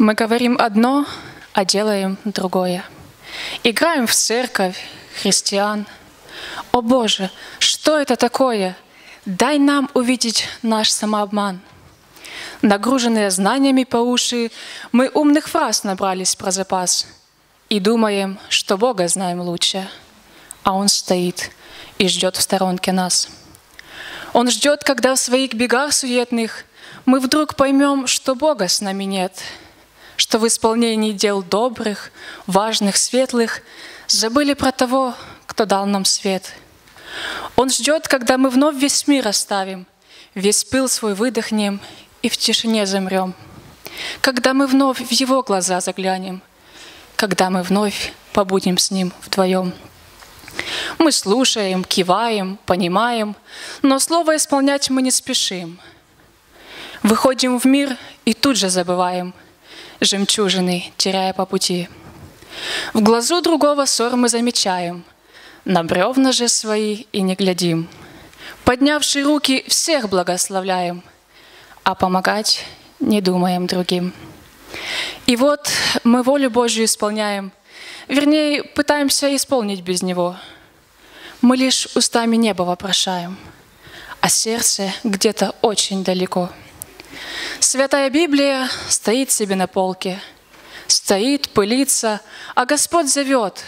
Мы говорим одно, а делаем другое. Играем в церковь христиан. О Боже, что это такое? Дай нам увидеть наш самообман. Нагруженные знаниями по уши, мы умных фраз набрались про запас и думаем, что Бога знаем лучше, а Он стоит и ждет в сторонке нас. Он ждет, когда в своих бегах суетных мы вдруг поймем, что Бога с нами нет, что в исполнении дел добрых, важных, светлых забыли про того, кто дал нам свет. Он ждет, когда мы вновь весь мир оставим, весь пыл свой выдохнем и в тишине замрем. Когда мы вновь в Его глаза заглянем, когда мы вновь побудем с Ним вдвоем. Мы слушаем, киваем, понимаем, но слово исполнять мы не спешим. Выходим в мир и тут же забываем жемчужины, теряя по пути. В глазу другого ссор мы замечаем, на бревна же свои и не глядим. Поднявшие руки всех благословляем, а помогать не думаем другим. И вот мы волю Божью исполняем, вернее, пытаемся исполнить без Него. Мы лишь устами небо вопрошаем, а сердце где-то очень далеко. Святая Библия стоит себе на полке, стоит, пылится, а Господь зовет.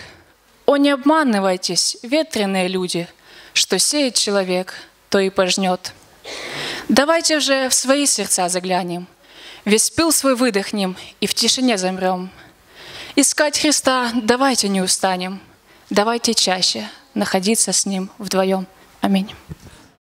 О, не обманывайтесь, ветреные люди, что сеет человек, то и пожнет. Давайте же в свои сердца заглянем, весь пыл свой выдохнем и в тишине замрем. Искать Христа давайте не устанем, давайте чаще находиться с Ним вдвоем. Аминь.